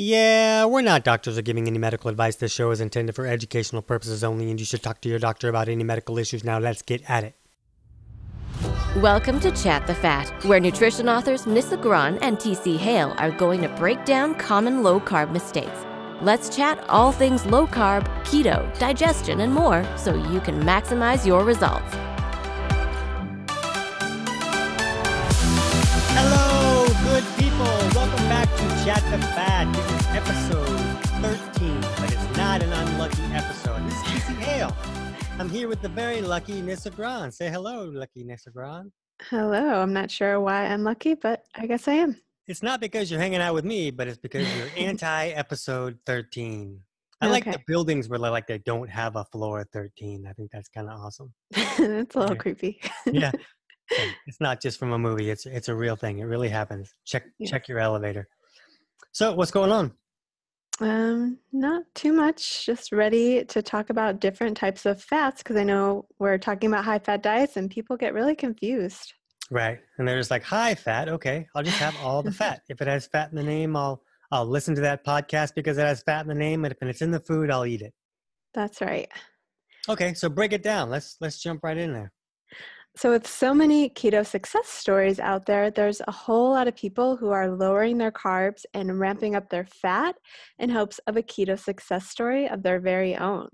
Yeah, we're not doctors or giving any medical advice. This show is intended for educational purposes only, and you should talk to your doctor about any medical issues. Now, let's get at it. Welcome to Chat the Fat, where nutrition authors Nissa Graun and TC Hale are going to break down common low carb mistakes. Let's chat all things low carb, keto, digestion, and more so you can maximize your results. Hello, good people. Back to Chat the Fat. This is episode 13, but it's not an unlucky episode. This is TC Hale. I'm here with the very lucky Nissa Graun. Say hello, lucky Nissa Graun. Hello. I'm not sure why I'm lucky, but I guess I am. It's not because you're hanging out with me, but it's because you're anti episode 13. I like the buildings where like they don't have a floor 13. I think that's kind of awesome. That's a little Yeah. creepy. Yeah. So it's not just from a movie. It's it's a real thing. It really happens. Check Yeah. check your elevator. So what's going on? Um, not too much. Just ready to talk about different types of fats because I know we're talking about high fat diets and people get really confused. Right. And they're just like, high fat. Okay. I'll just have all the fat. If it has fat in the name, I'll I'll listen to that podcast because it has fat in the name. And if it's in the food, I'll eat it. That's right. Okay. So break it down. Let's let's jump right in there. So, with so many keto success stories out there, there's a whole lot of people who are lowering their carbs and ramping up their fat in hopes of a keto success story of their very own.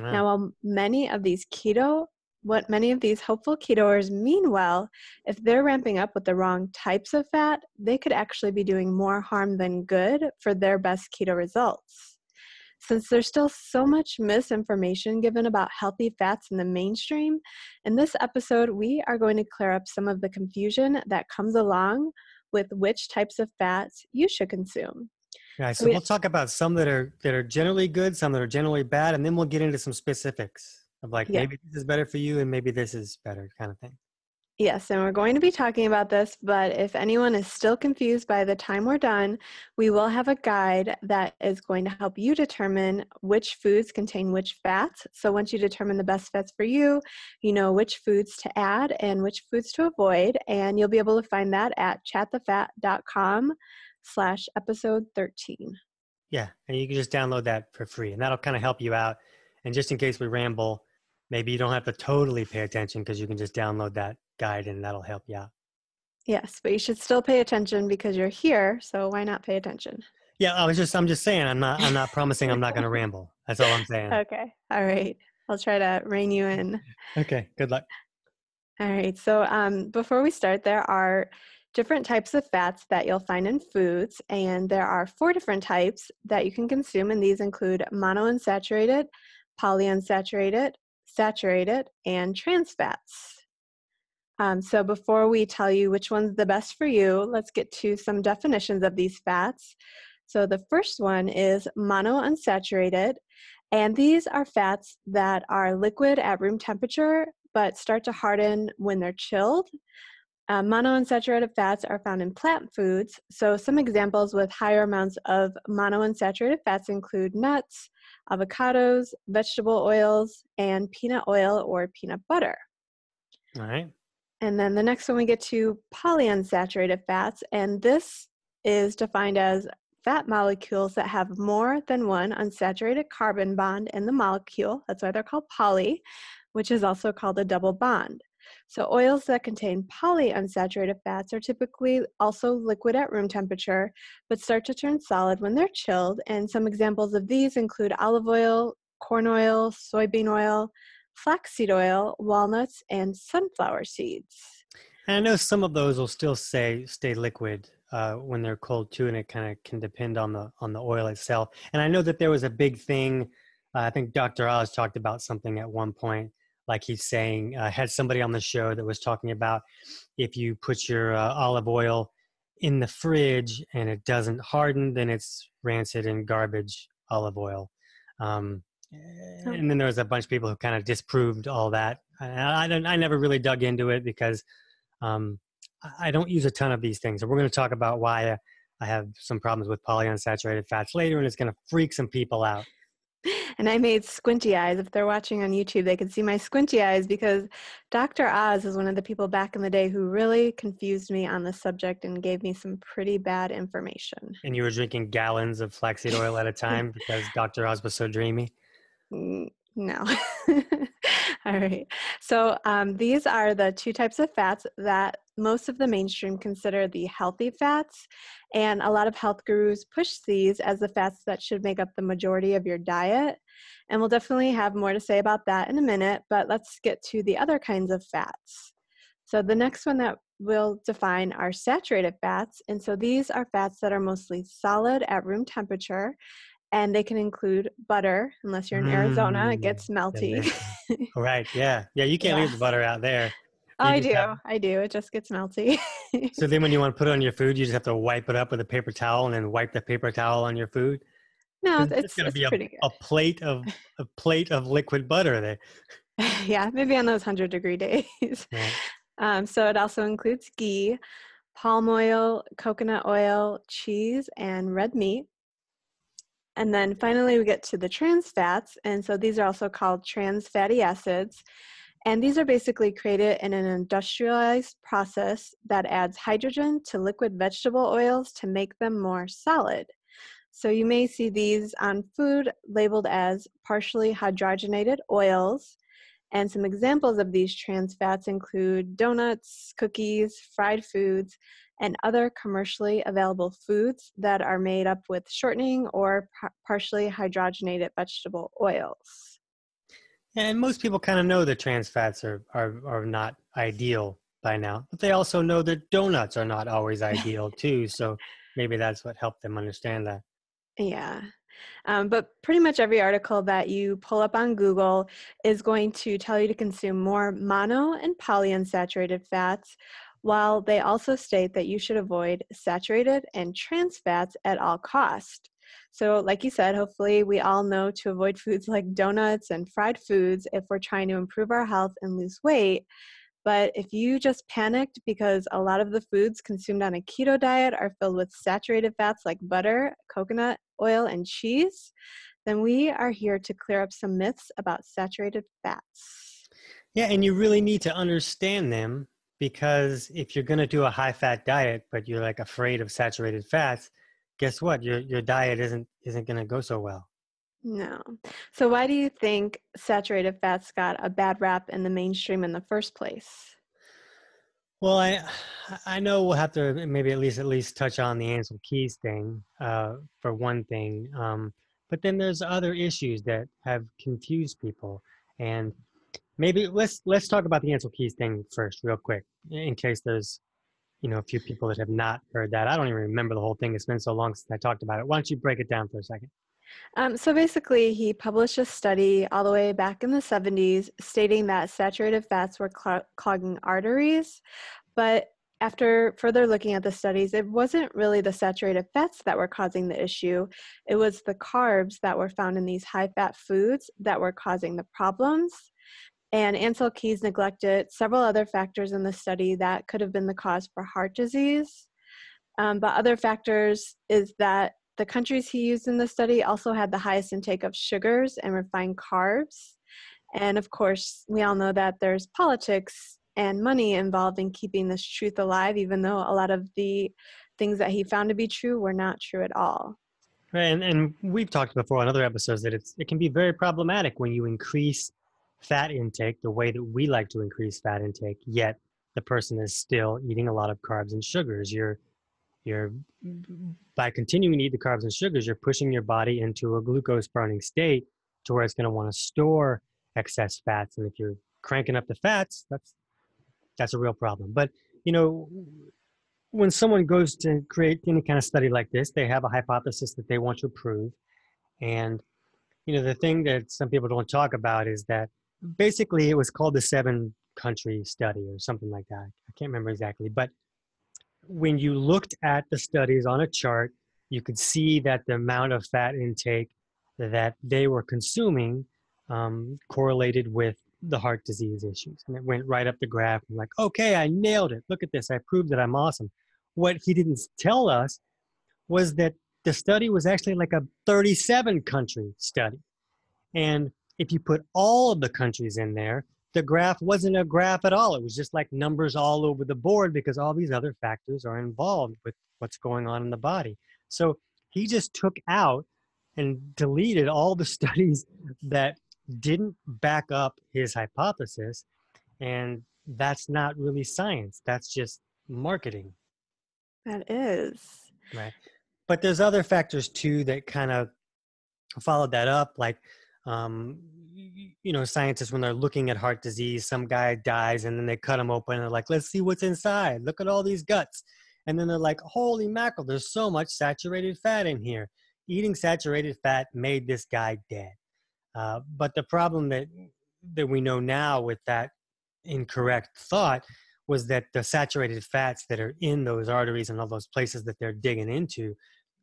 Wow. Now, while many of these keto, what many of these hopeful ketoers mean well, if they're ramping up with the wrong types of fat, they could actually be doing more harm than good for their best keto results. Since there's still so much misinformation given about healthy fats in the mainstream, in this episode, we are going to clear up some of the confusion that comes along with which types of fats you should consume. Yeah, so we- we'll talk about some that are that are generally good, some that are generally bad, and then we'll get into some specifics of like Yeah. maybe this is better for you and maybe this is better kind of thing. Yes, and we're going to be talking about this, but if anyone is still confused by the time we're done, we will have a guide that is going to help you determine which foods contain which fats. So once you determine the best fats for you, you know which foods to add and which foods to avoid, and you'll be able to find that at chatthefat.com slash episode 13. Yeah, and you can just download that for free, and that'll kind of help you out. And just in case we ramble, maybe you don't have to totally pay attention because you can just download that guide, and that'll help you out. Yes, but you should still pay attention because you're here, so why not pay attention? Yeah, I was just I'm just saying I'm not I'm not promising I'm not going to ramble. That's all I'm saying. Okay, all right. I'll try to rein you in. Okay, good luck. All right. So um, before we start, there are different types of fats that you'll find in foods, and there are four different types that you can consume, and these include monounsaturated, polyunsaturated, saturated, and trans fats. Um, so before we tell you which one's the best for you, let's get to some definitions of these fats. So the first one is monounsaturated, and these are fats that are liquid at room temperature but start to harden when they're chilled. Uh, monounsaturated fats are found in plant foods. So, some examples with higher amounts of monounsaturated fats include nuts, avocados, vegetable oils, and peanut oil or peanut butter. All right. And then the next one we get to polyunsaturated fats, and this is defined as fat molecules that have more than one unsaturated carbon bond in the molecule. That's why they're called poly, which is also called a double bond. So, oils that contain polyunsaturated fats are typically also liquid at room temperature, but start to turn solid when they're chilled. And some examples of these include olive oil, corn oil, soybean oil, flaxseed oil, walnuts, and sunflower seeds. And I know some of those will still say stay liquid uh, when they're cold too, and it kind of can depend on the on the oil itself. And I know that there was a big thing. Uh, I think Dr. Oz talked about something at one point, like he's saying, uh, had somebody on the show that was talking about if you put your uh, olive oil in the fridge and it doesn't harden, then it's rancid and garbage olive oil. Um. And then there was a bunch of people who kind of disproved all that. I, I, don't, I never really dug into it because um, I- don't use a ton of these things. And we're going to talk about why I, I have some problems with polyunsaturated fats later, and it's going to freak some people out. and I made squinty eyes. If they're watching on YouTube, they can see my squinty eyes because Dr. Oz is one of the people back in the day who really confused me on the subject and gave me some pretty bad information. And you were drinking gallons of flaxseed oil at a time because Dr. Oz was so dreamy? No. All right. So um, these are the two types of fats that most of the mainstream consider the healthy fats. And a lot of health gurus push these as the fats that should make up the majority of your diet. And we'll definitely have more to say about that in a minute, but let's get to the other kinds of fats. So the next one that we'll define are saturated fats. And so these are fats that are mostly solid at room temperature and they can include butter. Unless you're in Arizona, it mm, gets melty. right? Yeah, yeah. You can't yeah. leave the butter out there. Oh, I do. Have... I do. It just gets melty. so then, when you want to put it on your food, you just have to wipe it up with a paper towel and then wipe the paper towel on your food. No, it's, it's going to be a, a, plate of a plate of liquid butter there. yeah, maybe on those hundred degree days. Right. Um, so it also includes ghee, palm oil, coconut oil, cheese, and red meat. And then finally, we get to the trans fats. And so these are also called trans fatty acids. And these are basically created in an industrialized process that adds hydrogen to liquid vegetable oils to make them more solid. So you may see these on food labeled as partially hydrogenated oils. And some examples of these trans fats include donuts, cookies, fried foods, and other commercially available foods that are made up with shortening or par- partially hydrogenated vegetable oils. And most people kind of know that trans fats are, are, are not ideal by now, but they also know that donuts are not always ideal too. So maybe that's what helped them understand that. Yeah. Um, but pretty much every article that you pull up on Google is going to tell you to consume more mono and polyunsaturated fats, while they also state that you should avoid saturated and trans fats at all cost. So, like you said, hopefully we all know to avoid foods like donuts and fried foods if we're trying to improve our health and lose weight. But if you just panicked because a lot of the foods consumed on a keto diet are filled with saturated fats like butter, coconut oil, and cheese, then we are here to clear up some myths about saturated fats. Yeah, and you really need to understand them because if you're going to do a high fat diet but you're like afraid of saturated fats guess what? Your your diet isn't isn't going to go so well. No. So why do you think saturated fats got a bad rap in the mainstream in the first place? Well i i know we'll have to maybe at least at least touch on the Ancel Keys thing uh, for one thing um, but then there's other issues that have confused people and maybe let's let's talk about the Ancel Keys thing first, real quick, in case there's you know a few people that have not heard that. I don't even remember the whole thing. It's been so long since I talked about it. Why don't you break it down for a second? Um, so basically, he published a study all the way back in the 70s stating that saturated fats were cl- clogging arteries, but after further looking at the studies, it wasn't really the saturated fats that were causing the issue. It was the carbs that were found in these high fat foods that were causing the problems. And Ancel Keys neglected several other factors in the study that could have been the cause for heart disease. Um, but other factors is that the countries he used in the study also had the highest intake of sugars and refined carbs. And of course, we all know that there's politics and money involved in keeping this truth alive, even though a lot of the things that he found to be true were not true at all. Right, and, and we've talked before on other episodes that it's it can be very problematic when you increase fat intake the way that we like to increase fat intake, yet the person is still eating a lot of carbs and sugars. You're you're mm-hmm. by continuing to eat the carbs and sugars, you're pushing your body into a glucose burning state to where it's going to want to store excess fats. And if you're cranking up the fats, that's that's a real problem. But you know, when someone goes to create any kind of study like this, they have a hypothesis that they want to prove. And you know, the thing that some people don't talk about is that basically it was called the seven country study or something like that. I can't remember exactly, but when you looked at the studies on a chart, you could see that the amount of fat intake that they were consuming um, correlated with the heart disease issues. And it went right up the graph. Like, okay, I nailed it. Look at this. I proved that I'm awesome. What he didn't tell us was that the study was actually like a 37 country study. And if you put all of the countries in there, the graph wasn't a graph at all. It was just like numbers all over the board because all these other factors are involved with what's going on in the body. So he just took out and deleted all the studies that didn't back up his hypothesis. And that's not really science, that's just marketing. That is. Right. But there's other factors too that kind of followed that up, like um, you know, scientists when they're looking at heart disease, some guy dies and then they cut him open and they're like, let's see what's inside. Look at all these guts. And then they're like, holy mackerel, there's so much saturated fat in here. Eating saturated fat made this guy dead. Uh, but the problem that that we know now with that incorrect thought was that the saturated fats that are in those arteries and all those places that they're digging into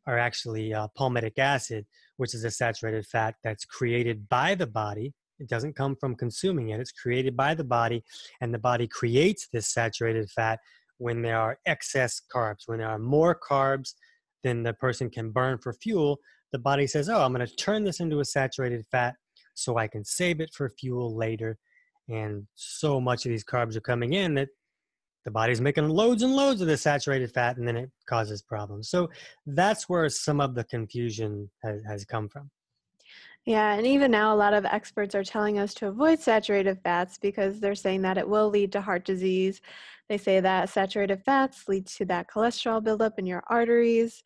are actually uh, palmitic acid, which is a saturated fat that's created by the body. It doesn't come from consuming it, it's created by the body, and the body creates this saturated fat when there are excess carbs. When there are more carbs than the person can burn for fuel, the body says, Oh, I'm going to turn this into a saturated fat so I can save it for fuel later. And so much of these carbs are coming in that the body's making loads and loads of the saturated fat and then it causes problems. So that's where some of the confusion has, has come from. Yeah and even now a lot of experts are telling us to avoid saturated fats because they're saying that it will lead to heart disease. They say that saturated fats lead to that cholesterol buildup in your arteries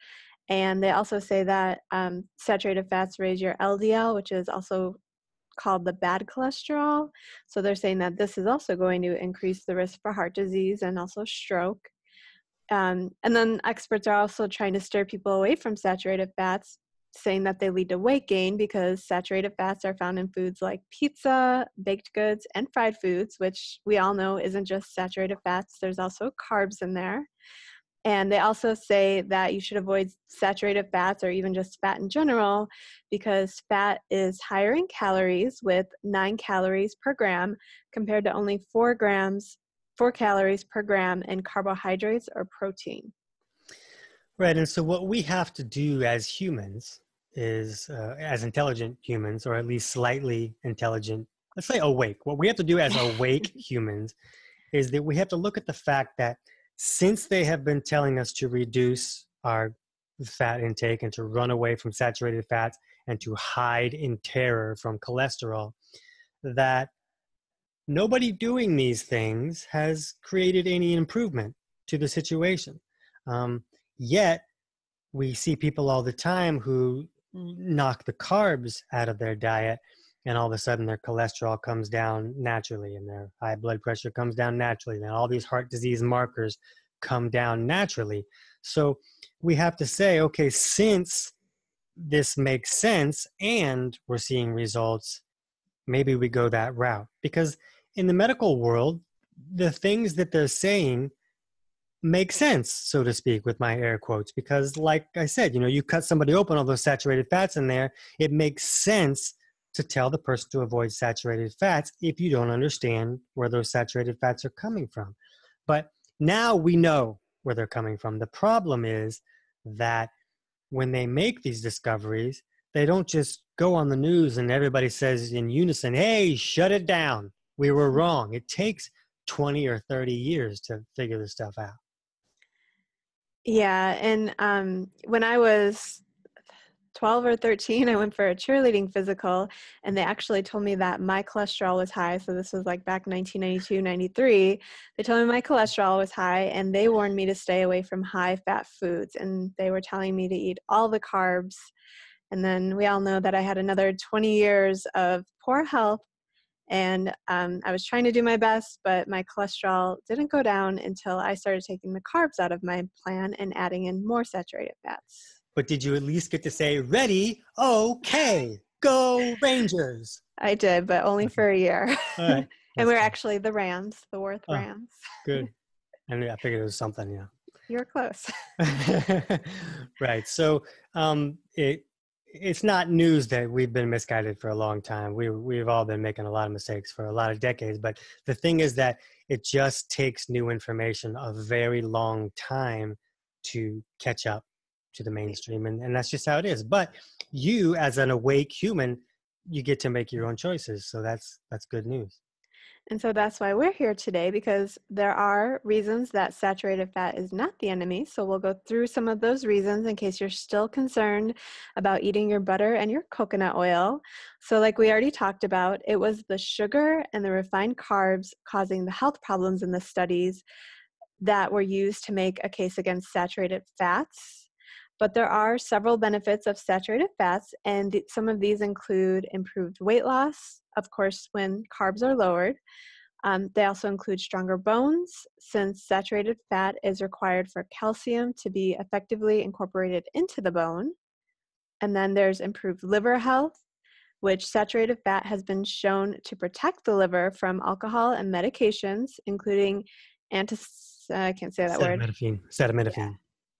and they also say that um, saturated fats raise your ldl which is also called the bad cholesterol. So they're saying that this is also going to increase the risk for heart disease and also stroke. Um, and then experts are also trying to steer people away from saturated fats, saying that they lead to weight gain because saturated fats are found in foods like pizza, baked goods, and fried foods, which we all know isn't just saturated fats, there's also carbs in there. And they also say that you should avoid saturated fats or even just fat in general because fat is higher in calories with nine calories per gram compared to only four grams, four calories per gram in carbohydrates or protein. Right. And so, what we have to do as humans is, uh, as intelligent humans, or at least slightly intelligent, let's say awake, what we have to do as awake humans is that we have to look at the fact that since they have been telling us to reduce our fat intake and to run away from saturated fats and to hide in terror from cholesterol, that nobody doing these things has created any improvement to the situation. Um, yet, we see people all the time who knock the carbs out of their diet and all of a sudden their cholesterol comes down naturally and their high blood pressure comes down naturally and all these heart disease markers come down naturally. So we have to say okay since this makes sense and we're seeing results maybe we go that route. Because in the medical world the things that they're saying make sense so to speak with my air quotes. Because like i said you know you cut somebody open all those saturated fats in there it makes sense to tell the person to avoid saturated fats if you don't understand where those saturated fats are coming from. But now we know where they're coming from. The problem is that when they make these discoveries, they don't just go on the news and everybody says in unison, hey, shut it down. We were wrong. It takes 20 or 30 years to figure this stuff out. Yeah. And um, when I was 12 or 13, I went for a cheerleading physical, and they actually told me that my cholesterol was high. So this was like back 1992, 93. They told me my cholesterol was high, and they warned me to stay away from high fat foods. And they were telling me to eat all the carbs. And then we all know that I had another 20 years of poor health. And um, I was trying to do my best, but my cholesterol didn't go down until I started taking the carbs out of my plan and adding in more saturated fats but did you at least get to say ready? Okay go rangers. I did but only for a year. And we're actually the rams the worth oh, rams. good. And i figured it was something yeah. You're close. Right so um it it's not news that we've been misguided for a long time. We we've all been making a lot of mistakes for a lot of decades. But the thing is that it just takes new information a very long time to catch up to the mainstream and, and that's just how it is but you as an awake human you get to make your own choices. So that's that's good news. And so that's why we're here today because there are reasons that saturated fat is not the enemy. So we'll go through some of those reasons in case you're still concerned about eating your butter and your coconut oil. So, like we already talked about, it was the sugar and the refined carbs causing the health problems in the studies that were used to make a case against saturated fats. But there are several benefits of saturated fats, and some of these include improved weight loss, of course, when carbs are lowered. Um, they also include stronger bones, since saturated fat is required for calcium to be effectively incorporated into the bone. And then there's improved liver health, which saturated fat has been shown to protect the liver from alcohol and medications, including antis uh, I can't say that word. Acetaminophen. Yeah,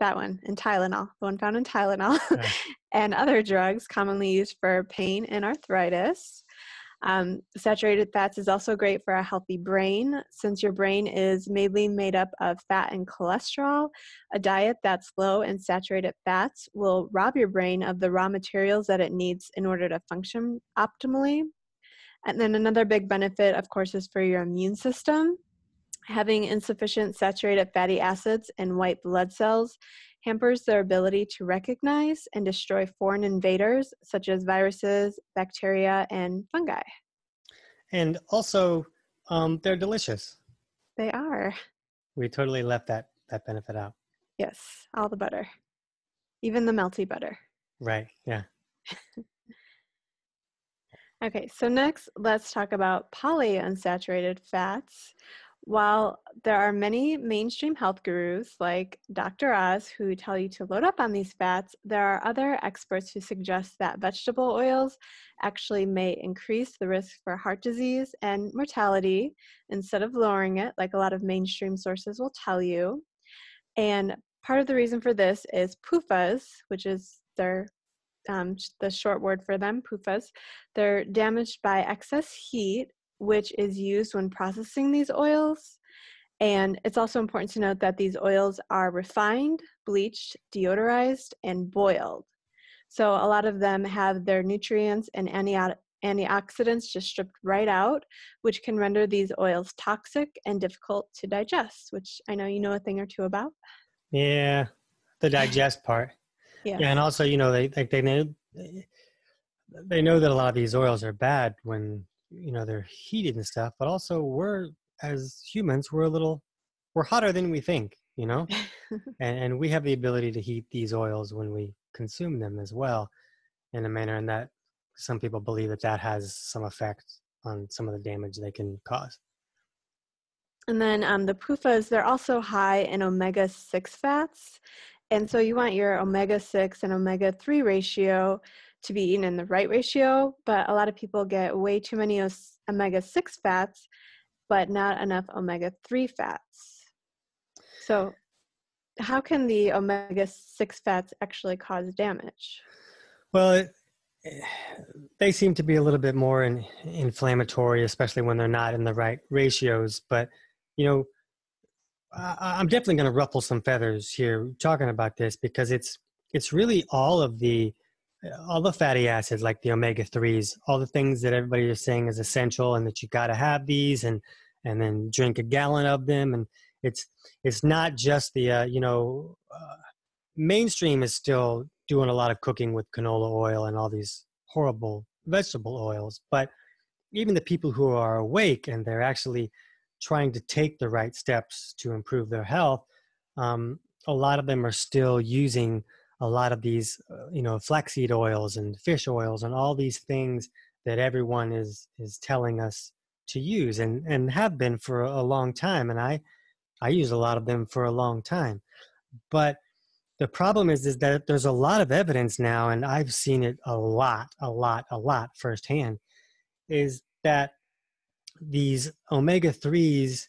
that one. And Tylenol, the one found in Tylenol, yeah. and other drugs commonly used for pain and arthritis. Um, saturated fats is also great for a healthy brain since your brain is mainly made up of fat and cholesterol. A diet that's low in saturated fats will rob your brain of the raw materials that it needs in order to function optimally. And then another big benefit, of course, is for your immune system. Having insufficient saturated fatty acids in white blood cells hampers their ability to recognize and destroy foreign invaders such as viruses, bacteria, and fungi. And also, um, they're delicious. They are. We totally left that that benefit out. Yes, all the butter, even the melty butter. Right. Yeah. okay, so next, let's talk about polyunsaturated fats, while there are many mainstream health gurus like Dr. Oz who tell you to load up on these fats, there are other experts who suggest that vegetable oils actually may increase the risk for heart disease and mortality instead of lowering it, like a lot of mainstream sources will tell you. And part of the reason for this is PUFAs, which is their um, the short word for them, PUFAs. They're damaged by excess heat which is used when processing these oils. And it's also important to note that these oils are refined, bleached, deodorized, and boiled. So a lot of them have their nutrients and antioxidants just stripped right out, which can render these oils toxic and difficult to digest, which I know you know a thing or two about. Yeah, the digest part. yeah. yeah, and also you know they like they know they know that a lot of these oils are bad when you know they're heated and stuff but also we're as humans we're a little we're hotter than we think you know and, and we have the ability to heat these oils when we consume them as well in a manner and that some people believe that that has some effect on some of the damage they can cause and then um, the PUFAs, they're also high in omega 6 fats. And so you want your omega 6 and omega 3 ratio to be eaten in the right ratio, but a lot of people get way too many omega 6 fats, but not enough omega 3 fats. So, how can the omega 6 fats actually cause damage? Well, it, eh, they seem to be a little bit more in, inflammatory, especially when they're not in the right ratios. But, you know, I, I'm definitely going to ruffle some feathers here talking about this because it's it's really all of the all the fatty acids like the omega 3s all the things that everybody is saying is essential and that you got to have these and and then drink a gallon of them. And it's it's not just the uh, you know uh, mainstream is still doing a lot of cooking with canola oil and all these horrible vegetable oils but even the people who are awake and they're actually trying to take the right steps to improve their health um, a lot of them are still using a lot of these uh, you know flaxseed oils and fish oils and all these things that everyone is is telling us to use and and have been for a long time and i i use a lot of them for a long time. But the problem is is that there's a lot of evidence now and i've seen it a lot a lot a lot firsthand is that these omega 3s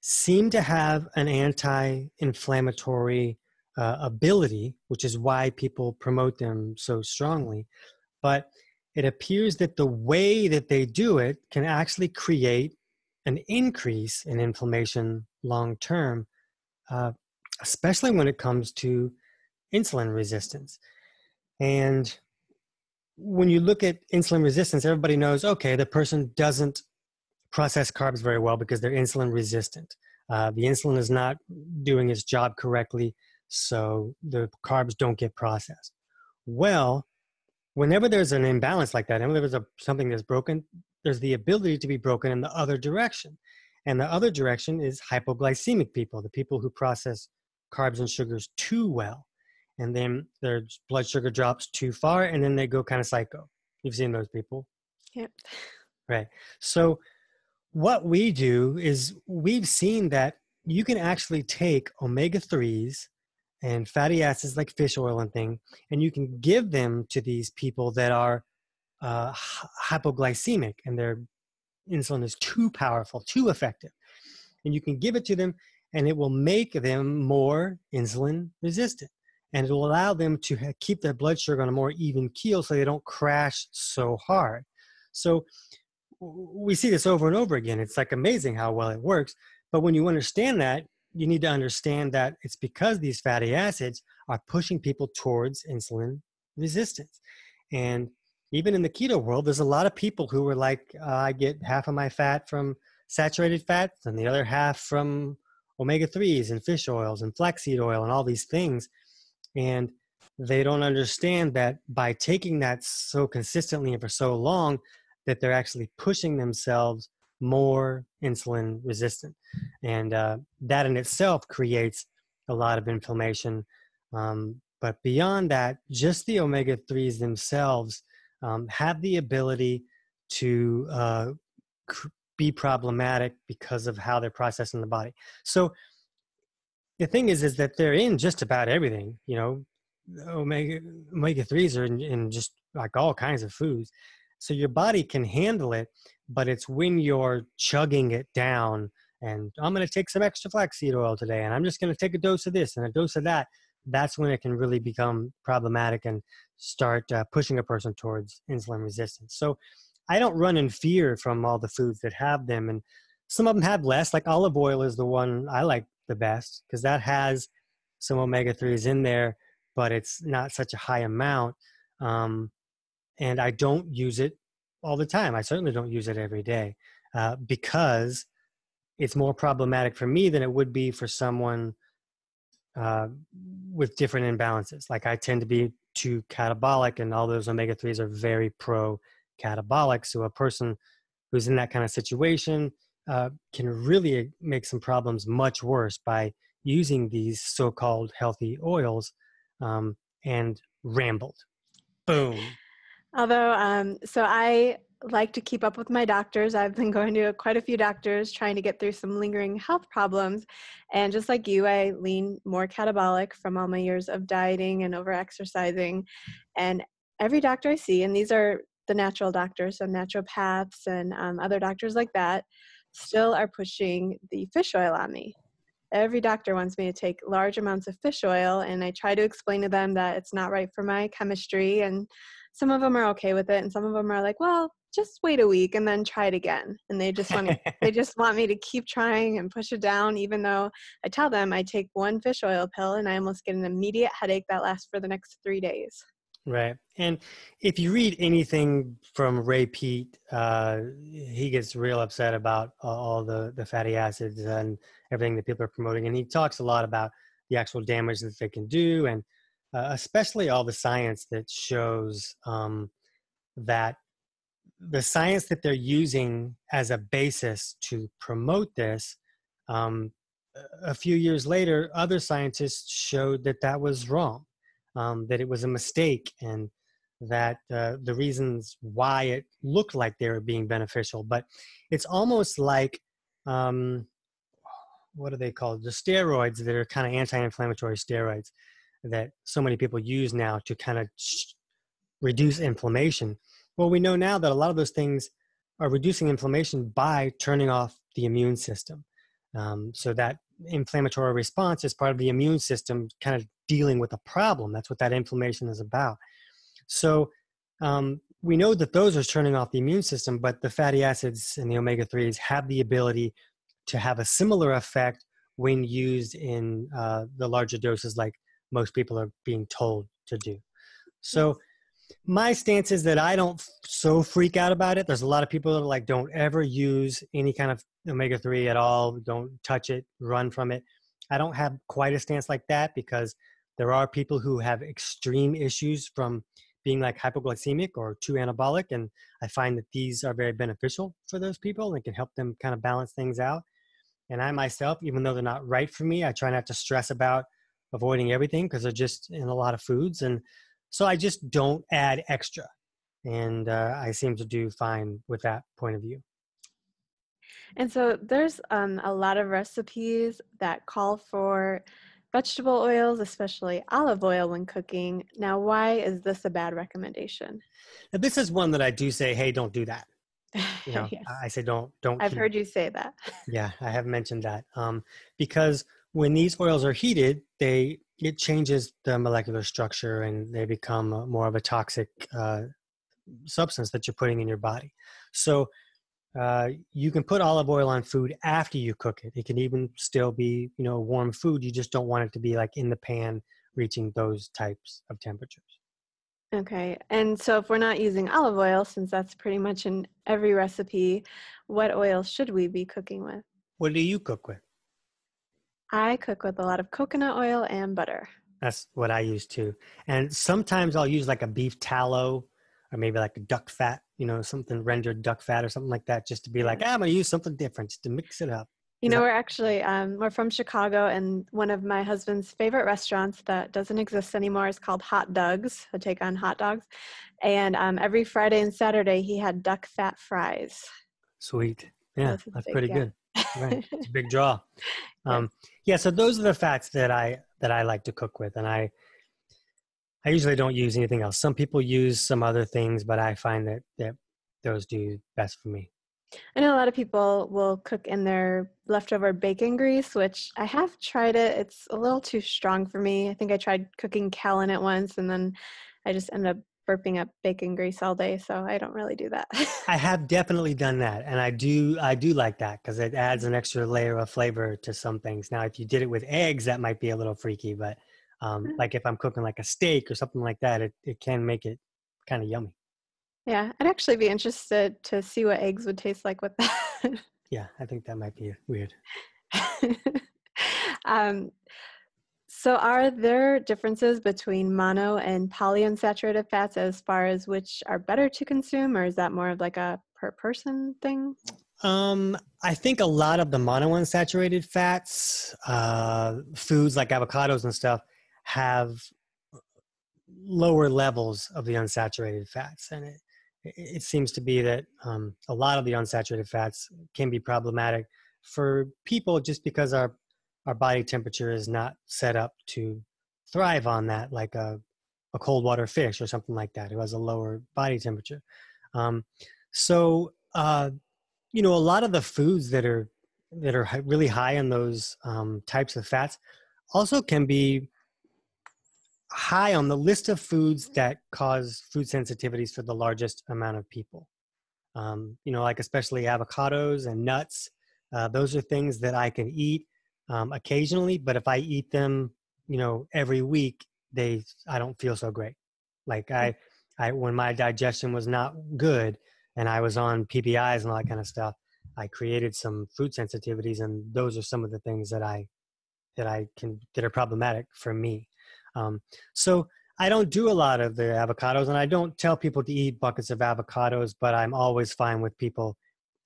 seem to have an anti-inflammatory uh, ability, which is why people promote them so strongly. But it appears that the way that they do it can actually create an increase in inflammation long term, uh, especially when it comes to insulin resistance. And when you look at insulin resistance, everybody knows okay, the person doesn't process carbs very well because they're insulin resistant. Uh, the insulin is not doing its job correctly, so the carbs don't get processed. Well, whenever there's an imbalance like that, whenever there's a, something that's broken, there's the ability to be broken in the other direction. And the other direction is hypoglycemic people, the people who process carbs and sugars too well. And then their blood sugar drops too far, and then they go kind of psycho. You've seen those people. Yep. Right. So, what we do is we've seen that you can actually take omega 3s and fatty acids like fish oil and thing, and you can give them to these people that are uh, hypoglycemic and their insulin is too powerful, too effective. And you can give it to them, and it will make them more insulin resistant. And it will allow them to keep their blood sugar on a more even keel so they don't crash so hard. So we see this over and over again. It's like amazing how well it works. But when you understand that, you need to understand that it's because these fatty acids are pushing people towards insulin resistance. And even in the keto world, there's a lot of people who are like, uh, I get half of my fat from saturated fats and the other half from omega 3s and fish oils and flaxseed oil and all these things. And they don't understand that by taking that so consistently and for so long, that they're actually pushing themselves more insulin resistant. And uh, that in itself creates a lot of inflammation. Um, but beyond that, just the omega 3s themselves um, have the ability to uh, be problematic because of how they're processed in the body. So the thing is, is that they're in just about everything. You know, omega omega threes are in, in just like all kinds of foods, so your body can handle it but it's when you're chugging it down and i'm going to take some extra flaxseed oil today and i'm just going to take a dose of this and a dose of that that's when it can really become problematic and start uh, pushing a person towards insulin resistance. So i don't run in fear from all the foods that have them and some of them have less like olive oil is the one i like the best because that has some omega-3s in there but it's not such a high amount. Um, and i don't use it all the time. I certainly don't use it every day uh, because it's more problematic for me than it would be for someone uh, with different imbalances. Like I tend to be too catabolic, and all those omega 3s are very pro catabolic. So a person who's in that kind of situation uh, can really make some problems much worse by using these so called healthy oils um, and rambled. Boom. Although, um, so I like to keep up with my doctors. I've been going to quite a few doctors trying to get through some lingering health problems. And just like you, I lean more catabolic from all my years of dieting and over exercising. And every doctor I see, and these are the natural doctors, so naturopaths and um, other doctors like that, still are pushing the fish oil on me. Every doctor wants me to take large amounts of fish oil, and I try to explain to them that it's not right for my chemistry and some of them are okay with it and some of them are like well just wait a week and then try it again. And they just want to they just want me to keep trying and push it down even though i tell them i take one fish oil pill and i almost get an immediate headache that lasts for the next three days. Right. And if you read anything from ray peat uh, he gets real upset about all the the fatty acids and everything that people are promoting and he talks a lot about the actual damage that they can do and uh, especially all the science that shows um, that the science that they're using as a basis to promote this um, a few years later other scientists showed that that was wrong um, that it was a mistake and that uh, the reasons why it looked like they were being beneficial. But it's almost like um, what are they called? The steroids that are kind of anti-inflammatory steroids that so many people use now to kind of reduce inflammation. Well, we know now that a lot of those things are reducing inflammation by turning off the immune system. Um, so that inflammatory response is part of the immune system kind of dealing with a problem. That's what that inflammation is about. So um, we know that those are turning off the immune system, but the fatty acids and the omega 3s have the ability to have a similar effect when used in uh, the larger doses like most people are being told to do. So my stance is that I don't so freak out about it. There's a lot of people that are like, don't ever use any kind of omega 3 at all. Don't touch it, run from it. I don't have quite a stance like that because there are people who have extreme issues from being like hypoglycemic or too anabolic. And I find that these are very beneficial for those people and can help them kind of balance things out. And I myself, even though they're not right for me, I try not to stress about avoiding everything because they're just in a lot of foods. And so I just don't add extra. And uh, I seem to do fine with that point of view. And so there's um, a lot of recipes that call for vegetable oils, especially olive oil, when cooking. Now, why is this a bad recommendation? Now, this is one that I do say, hey, don't do that. You know, yes. I say don't don't. I've heard you say that. Yeah, I have mentioned that um, because when these oils are heated, they it changes the molecular structure and they become more of a toxic uh, substance that you're putting in your body. So uh, you can put olive oil on food after you cook it. It can even still be you know warm food. You just don't want it to be like in the pan, reaching those types of temperatures. Okay. And so if we're not using olive oil, since that's pretty much in every recipe, what oil should we be cooking with? What do you cook with? I cook with a lot of coconut oil and butter. That's what I use too. And sometimes I'll use like a beef tallow or maybe like a duck fat, you know, something rendered duck fat or something like that, just to be like, ah, I'm going to use something different just to mix it up. You know, we're actually um, we're from Chicago, and one of my husband's favorite restaurants that doesn't exist anymore is called Hot Doug's. A take on hot dogs, and um, every Friday and Saturday he had duck fat fries. Sweet. Yeah, the that's big- pretty yeah. good. Right. It's a big draw. Um, yeah, so those are the fats that I that I like to cook with, and I I usually don't use anything else. Some people use some other things, but I find that that those do best for me. I know a lot of people will cook in their leftover bacon grease, which I have tried it. It's a little too strong for me. I think I tried cooking kale in it once, and then I just ended up burping up bacon grease all day. So I don't really do that. I have definitely done that, and I do I do like that because it adds an extra layer of flavor to some things. Now, if you did it with eggs, that might be a little freaky, but um, Mm. like if I'm cooking like a steak or something like that, it it can make it kind of yummy. yeah, I'd actually be interested to see what eggs would taste like with that. Yeah, I think that might be weird. um, so, are there differences between mono and polyunsaturated fats as far as which are better to consume, or is that more of like a per person thing? Um, I think a lot of the monounsaturated fats, uh, foods like avocados and stuff, have lower levels of the unsaturated fats, and it it it seems to be that um, a lot of the unsaturated fats can be problematic for people just because our our body temperature is not set up to thrive on that, like a a cold water fish or something like that, who has a lower body temperature. Um, so. Uh, you know a lot of the foods that are that are really high in those um, types of fats also can be high on the list of foods that cause food sensitivities for the largest amount of people um, you know like especially avocados and nuts uh, those are things that i can eat um, occasionally but if i eat them you know every week they i don't feel so great like i i when my digestion was not good and I was on PPIs and all that kind of stuff, I created some food sensitivities, and those are some of the things that I that I can that are problematic for me. Um, so I don't do a lot of the avocados, and I don't tell people to eat buckets of avocados, but I'm always fine with people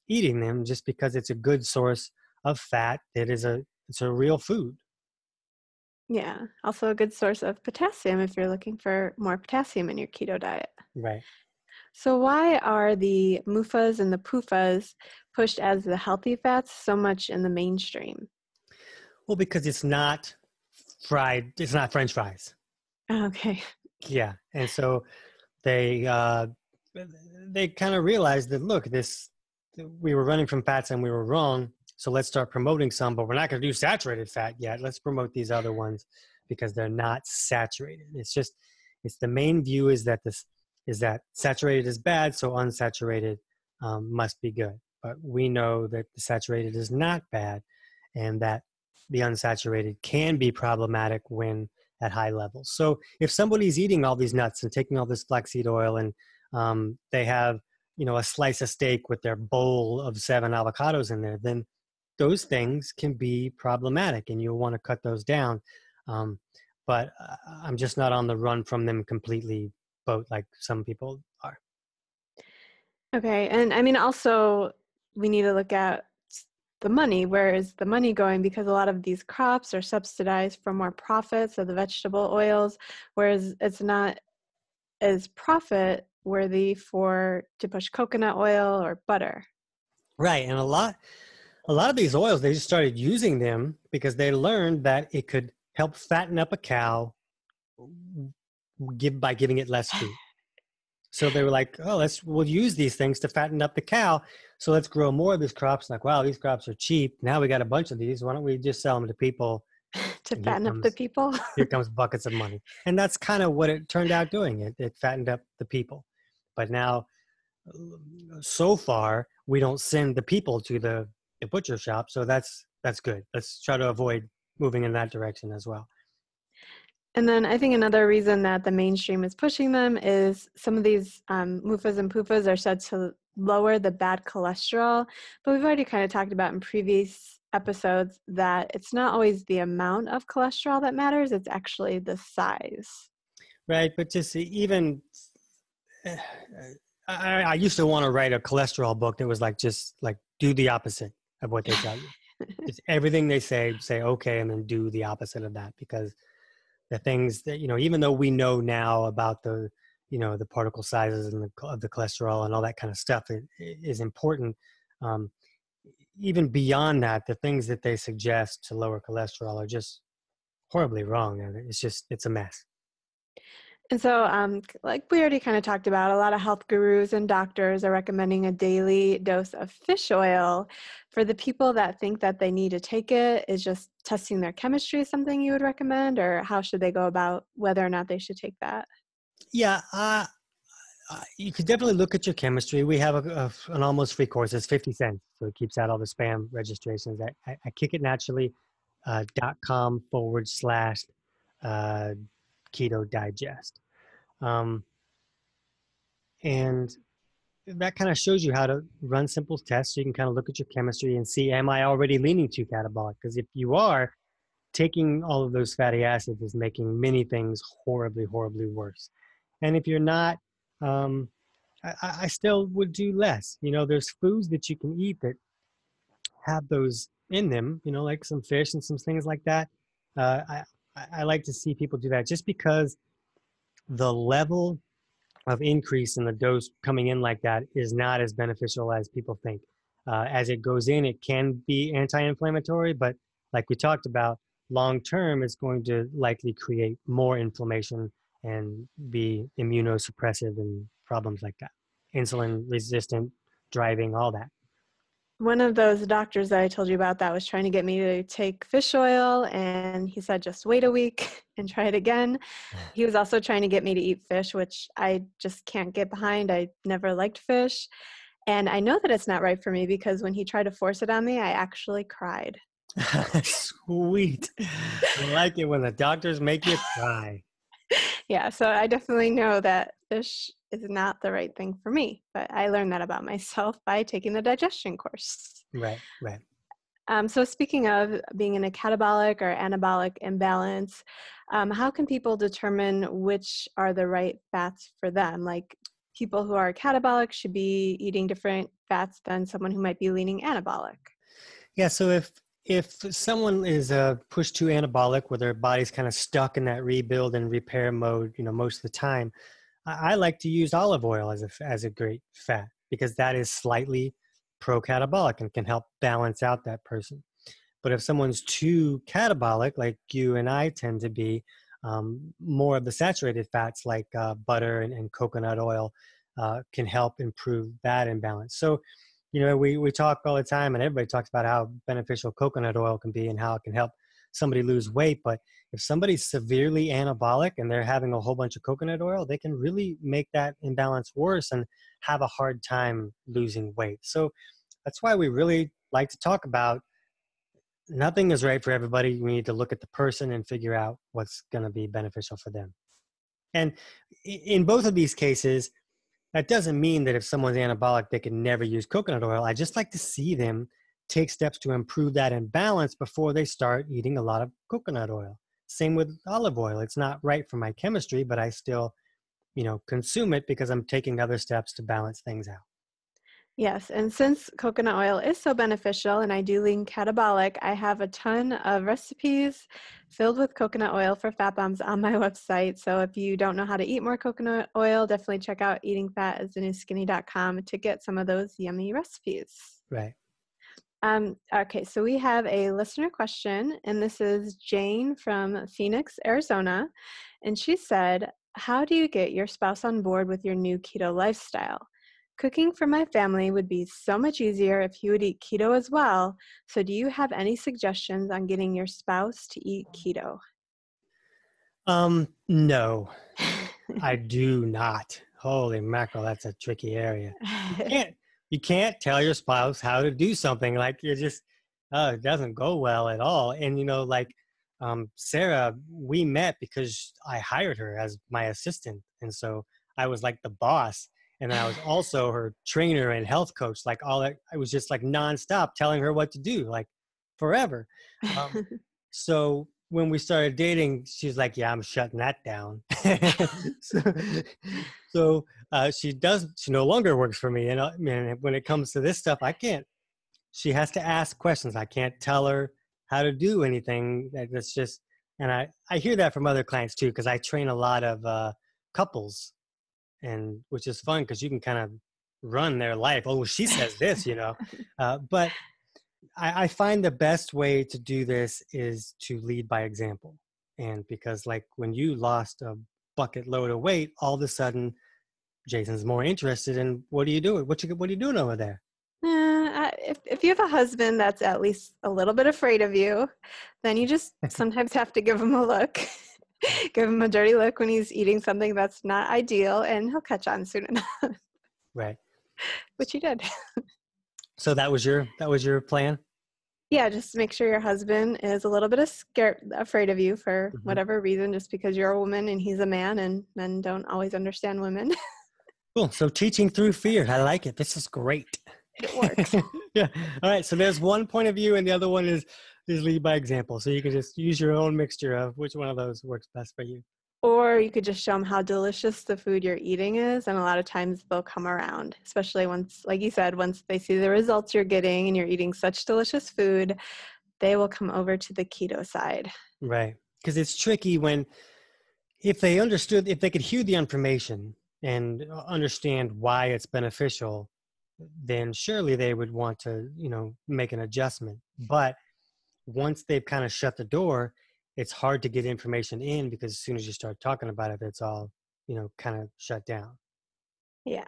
eating them just because it's a good source of fat. It is a it's a real food. Yeah, also a good source of potassium if you're looking for more potassium in your keto diet. Right. So, why are the MUFAs and the PUFAs pushed as the healthy fats so much in the mainstream? Well, because it's not fried. It's not French fries. Okay. yeah and so they uh they kind of realized that look this we were running from fats and we were wrong so let's start promoting some but we're not going to do saturated fat yet. Let's promote these other ones because they're not saturated. It's just it's the main view is that this is that saturated is bad so unsaturated um, must be good. But we know that the saturated is not bad and that the unsaturated can be problematic when at high levels. So if somebody's eating all these nuts and taking all this flaxseed oil and um, they have you know a slice of steak with their bowl of seven avocados in there, then those things can be problematic, and you'll want to cut those down. Um, but uh, I'm just not on the run from them completely, both like some people are. Okay, and I mean also we need to look at the money. Where is the money going? Because a lot of these crops are subsidized for more profits of the vegetable oils, whereas it's not as profit worthy for to push coconut oil or butter. Right, and a lot a lot of these oils they just started using them because they learned that it could help fatten up a cow give by giving it less food. So they were like, "Oh, let's we'll use these things to fatten up the cow. So let's grow more of these crops." Like, wow, these crops are cheap. Now we got a bunch of these. Why don't we just sell them to people? to fatten comes, up the people. here comes buckets of money, and that's kind of what it turned out doing. It it fattened up the people, but now, so far, we don't send the people to the, the butcher shop. So that's that's good. Let's try to avoid moving in that direction as well. And then I think another reason that the mainstream is pushing them is some of these um, MUFAs and PUFAs are said to lower the bad cholesterol. But we've already kind of talked about in previous episodes that it's not always the amount of cholesterol that matters, it's actually the size. Right. But just even, I, I used to want to write a cholesterol book that was like just like do the opposite of what they tell you. it's everything they say, say okay, and then do the opposite of that because the things that you know even though we know now about the you know the particle sizes and the, of the cholesterol and all that kind of stuff it, it is important um, even beyond that the things that they suggest to lower cholesterol are just horribly wrong and it's just it's a mess and so, um, like we already kind of talked about, a lot of health gurus and doctors are recommending a daily dose of fish oil. For the people that think that they need to take it, is just testing their chemistry something you would recommend, or how should they go about whether or not they should take that? Yeah, uh, you could definitely look at your chemistry. We have a, a, an almost free course. It's 50 cents, so it keeps out all the spam registrations. I, I, I kickitnaturally uh, forward slash uh, keto digest. Um, and that kind of shows you how to run simple tests. So you can kind of look at your chemistry and see, am I already leaning to catabolic? Because if you are, taking all of those fatty acids is making many things horribly, horribly worse. And if you're not, um, I, I still would do less. You know, there's foods that you can eat that have those in them, you know, like some fish and some things like that. Uh, I, I like to see people do that just because the level of increase in the dose coming in like that is not as beneficial as people think. Uh, as it goes in, it can be anti-inflammatory, but like we talked about, long term, it's going to likely create more inflammation and be immunosuppressive and problems like that. Insulin resistant, driving, all that one of those doctors that I told you about that was trying to get me to take fish oil, and he said just wait a week and try it again. He was also trying to get me to eat fish, which I just can't get behind. I never liked fish. And I know that it's not right for me because when he tried to force it on me, I actually cried. Sweet. I like it when the doctors make you cry. yeah, so I definitely know that fish is not the right thing for me. But I learned that about myself by taking the digestion course. Right, right. Um, so, speaking of being in a catabolic or anabolic imbalance, um, how can people determine which are the right fats for them? Like, people who are catabolic should be eating different fats than someone who might be leaning anabolic. Yeah. So, if if someone is uh, pushed to anabolic, where their body's kind of stuck in that rebuild and repair mode, you know, most of the time, I, like to use olive oil as a as a great fat because that is slightly pro-catabolic and can help balance out that person. But if someone's too catabolic, like you and I tend to be, um, more of the saturated fats like uh, butter and, and, coconut oil uh, can help improve that imbalance. So, you know, we, we talk all the time and everybody talks about how beneficial coconut oil can be and how it can help somebody lose weight. But if somebody's severely anabolic and they're having a whole bunch of coconut oil, they can really make that imbalance worse and have a hard time losing weight. So that's why we really like to talk about nothing is right for everybody. We need to look at the person and figure out what's going to be beneficial for them. And in both of these cases, that doesn't mean that if someone's anabolic, they can never use coconut oil. I just like to see them take steps to improve that imbalance before they start eating a lot of coconut oil. Same with olive oil. It's not right for my chemistry, but I still, you know, consume it because I'm taking other steps to balance things out. Yes, and since coconut oil is so beneficial and I do lean catabolic, I have a ton of recipes filled with coconut oil for fat bombs on my website. So if you don't know how to eat more coconut oil, definitely check out eatingfatistheNewSkinny.com to get some of those yummy recipes. Right. Um, okay, so we have a listener question, and this is Jane from Phoenix, Arizona. And she said, How do you get your spouse on board with your new keto lifestyle? Cooking for my family would be so much easier if he would eat keto as well. So, do you have any suggestions on getting your spouse to eat keto? Um, no, I do not. Holy mackerel, that's a tricky area. You can't, you can't tell your spouse how to do something like you're just, oh, it doesn't go well at all. And, you know, like um, Sarah, we met because I hired her as my assistant. And so I was like the boss and I was also her trainer and health coach. Like all that, I was just like nonstop telling her what to do, like forever. Um, so when we started dating, she's like, "Yeah, I'm shutting that down." so, so uh, she does. She no longer works for me, and uh, when it comes to this stuff, I can't. She has to ask questions. I can't tell her how to do anything. That's just, and I I hear that from other clients too, because I train a lot of uh, couples and which is fun because you can kind of run their life. Oh, she says this, you know. Uh, but I, I find the best way to do this is to lead by example. And because, like, when you lost a bucket load of weight, all of a sudden, Jason's more interested in what are you doing? What you what are you doing over there? Uh, if if you have a husband that's at least a little bit afraid of you, then you just sometimes have to give him a look. give him a dirty look when he's eating something that's not ideal and he'll catch on soon enough right which he did so that was your that was your plan? Yeah just make sure your husband is a little bit of scared afraid of you for mm-hmm. whatever reason just because you're a woman and he's a man and men don't always understand women. Cool. So teaching through fear. I like it. This is great. It works. Yeah. All right. So there's one point of view and the other one is just lead by example. So you can just use your own mixture of which one of those works best for you. Or you could just show them how delicious the food you're eating is. And a lot of times they'll come around, especially once, like you said, once they see the results you're getting and you're eating such delicious food, they will come over to the keto side. Right. Because it's tricky when, if they understood, if they could hear the information and uh, understand why it's beneficial, then surely they would want to, you know, make an adjustment. But once they've kind of shut the door, it's hard to get information in because as soon as you start talking about it, it's all, you know, kind of shut down. Yeah.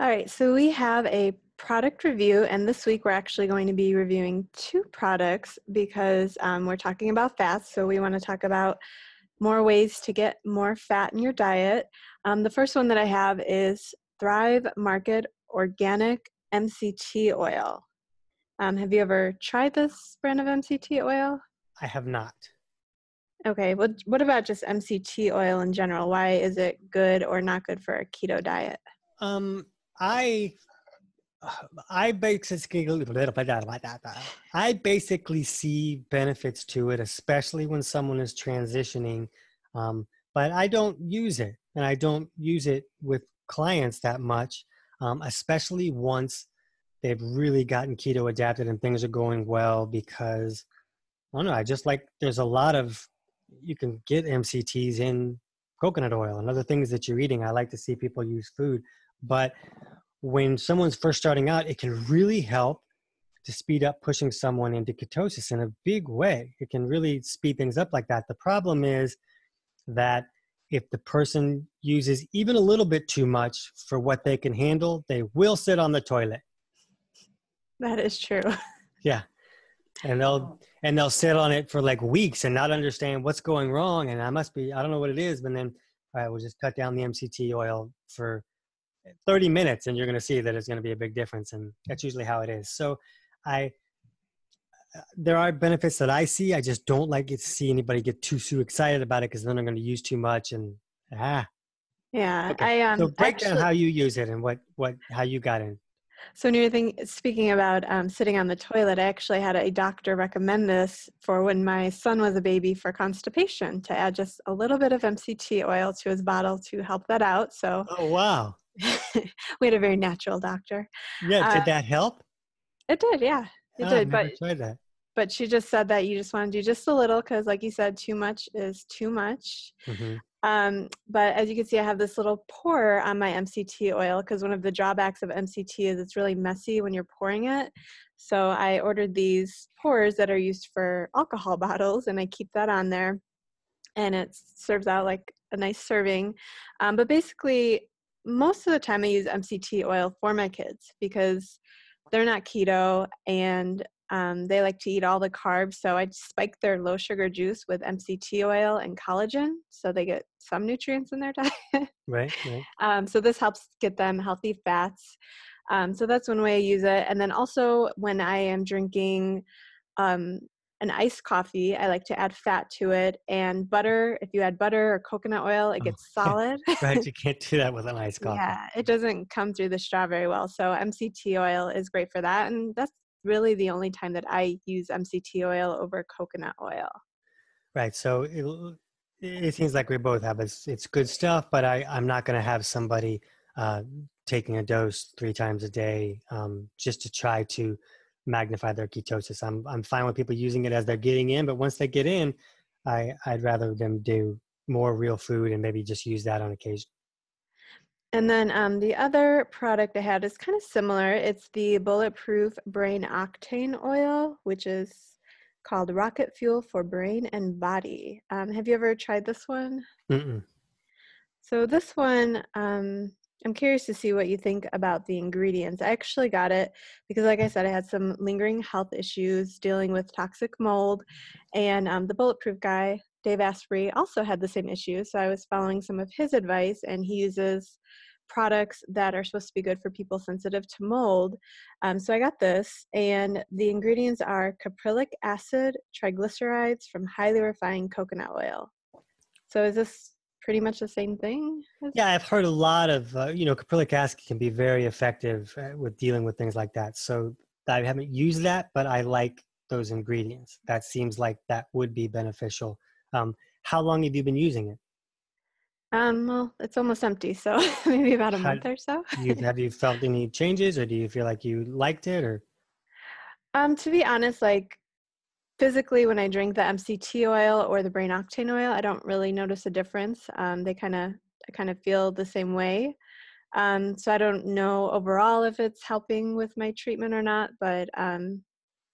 All right. So we have a product review, and this week we're actually going to be reviewing two products because um, we're talking about fats. So we want to talk about more ways to get more fat in your diet. Um, the first one that I have is Thrive Market Organic MCT Oil. Um, have you ever tried this brand of MCT oil? I have not. Okay. What what about just MCT oil in general? Why is it good or not good for a keto diet? Um, I I basically I basically see benefits to it, especially when someone is transitioning. Um, but I don't use it, and I don't use it with clients that much, um, especially once they've really gotten keto adapted and things are going well because I don't know. I just like there's a lot of you can get MCTs in coconut oil and other things that you're eating. I like to see people use food, but when someone's first starting out, it can really help to speed up pushing someone into ketosis in a big way. It can really speed things up like that. The problem is that if the person uses even a little bit too much for what they can handle, they will sit on the toilet. That is true. Yeah. And they'll and they'll sit on it for like weeks and not understand what's going wrong. And I must be I don't know what it is, but then all right, we'll just cut down the MCT oil for 30 minutes and you're gonna see that it's gonna be a big difference. And that's usually how it is. So I there are benefits that I see. I just don't like it to see anybody get too too excited about it because then i'm going to use too much and ah. Yeah, Okay. I um. so break actually, down how you use it and what what how you got in. So when you're speaking about um, sitting on the toilet, I actually had a doctor recommend this for when my son was a baby for constipation to add just a little bit of MCT oil to his bottle to help that out. So Oh wow. we had a very natural doctor. Yeah, Uh, did that help? It did, yeah, it Ah, did. But tried that. but she just said that you just want to do just a little because, like you said, too much is too much. Mhm. Um, but as you can see, I have this little pour on my MCT oil because one of the drawbacks of MCT is it's really messy when you're pouring it. So I ordered these pours that are used for alcohol bottles, and I keep that on there, and it serves out like a nice serving. Um, but basically, most of the time I use MCT oil for my kids because they're not keto and um, they like to eat all the carbs. So I spike their low sugar juice with MCT oil and collagen so they get some nutrients in their diet. Right, right. um, so this helps get them healthy fats. Um, so that's one way I use it. And then also when I am drinking um, an iced coffee, I like to add fat to it and butter. If you add butter or coconut oil, it Oh, gets solid. Right, you can't do that with an iced coffee. Yeah, it doesn't come through the straw very well. So MCT oil is great for that. And that's really the only time that I use MCT oil over coconut oil. Right. So it, it seems like we both have it's it's good stuff, but I I'm not going to have somebody uh, taking a dose three times a day um, just to try to magnify their ketosis. I'm I'm fine with people using it as they're getting in, but once they get in, I I'd rather them do more real food and maybe just use that on occasion. And then um, the other product I had is kind of similar. It's the Bulletproof Brain Octane Oil, which is called Rocket Fuel for Brain and Body. Um, have you ever tried this one? Mm-mm. So this one, um, I'm curious to see what you think about the ingredients. I actually got it because, like I said, I had some lingering health issues dealing with toxic mold, and um, the bulletproof guy, Dave Asprey, also had the same issues. So I was following some of his advice, and he uses products that are supposed to be good for people sensitive to mold. Um, so I got this, and the ingredients are caprylic acid, triglycerides from highly refined coconut oil. So is this pretty much the same thing? Yeah, I've heard a lot of uh, you know caprylic acid can be very effective uh, with dealing with things like that. So I haven't used that, but I like those ingredients. That seems like that would be beneficial. Um, how long have you been using it? Um, well, it's almost empty, so maybe about a How- month or so. You, have you felt any changes, or do you feel like you liked it, or Um, to be honest, like physically, when I drink the MCT oil or the brain octane oil, I don't really notice a difference. Um, they kind of, I kind of feel the same way. Um, so I don't know overall if it's helping with my treatment or not, but um,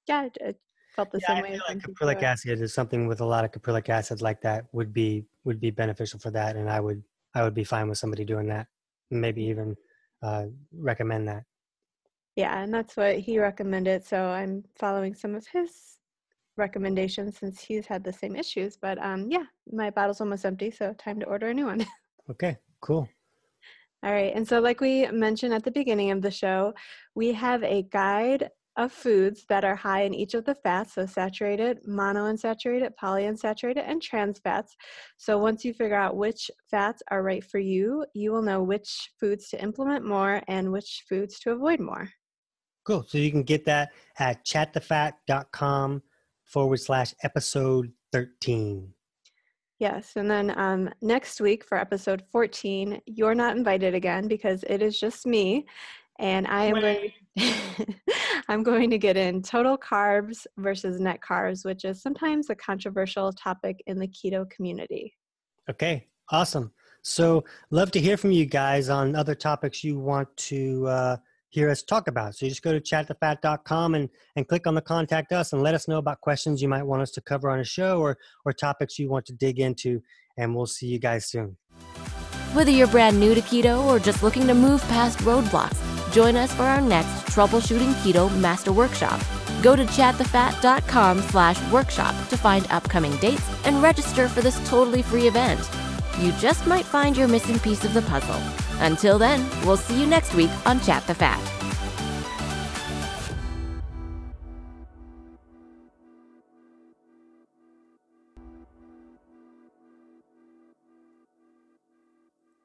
yeah, it, felt the yeah, same I way. feel like caprylic acid is something with a lot of caprylic acid like that would be would be beneficial for that, and I would I would be fine with somebody doing that. Maybe even uh, recommend that. Yeah, and that's what he recommended. So I'm following some of his recommendations since he's had the same issues. But um, yeah, my bottle's almost empty, so time to order a new one. Okay, cool. All right. And so, like we mentioned at the beginning of the show, we have a guide of foods that are high in each of the fats so saturated, monounsaturated, polyunsaturated, and trans fats. So, once you figure out which fats are right for you, you will know which foods to implement more and which foods to avoid more. Cool. So you can get that at chatthefat.com forward slash episode 13. Yes. And then um, next week for episode 14, you're not invited again because it is just me. And I am going I'm going to get in total carbs versus net carbs, which is sometimes a controversial topic in the keto community. Okay, awesome. So love to hear from you guys on other topics you want to uh, hear us talk about. So you just go to chatthefat.com and, and click on the contact us and let us know about questions you might want us to cover on a show or, or topics you want to dig into. And we'll see you guys soon. Whether you're brand new to keto or just looking to move past roadblocks, join us for our next Troubleshooting Keto Master Workshop. Go to chatthefat.com slash workshop to find upcoming dates and register for this totally free event. You just might find your missing piece of the puzzle. Until then, we'll see you next week on Chat the Fat.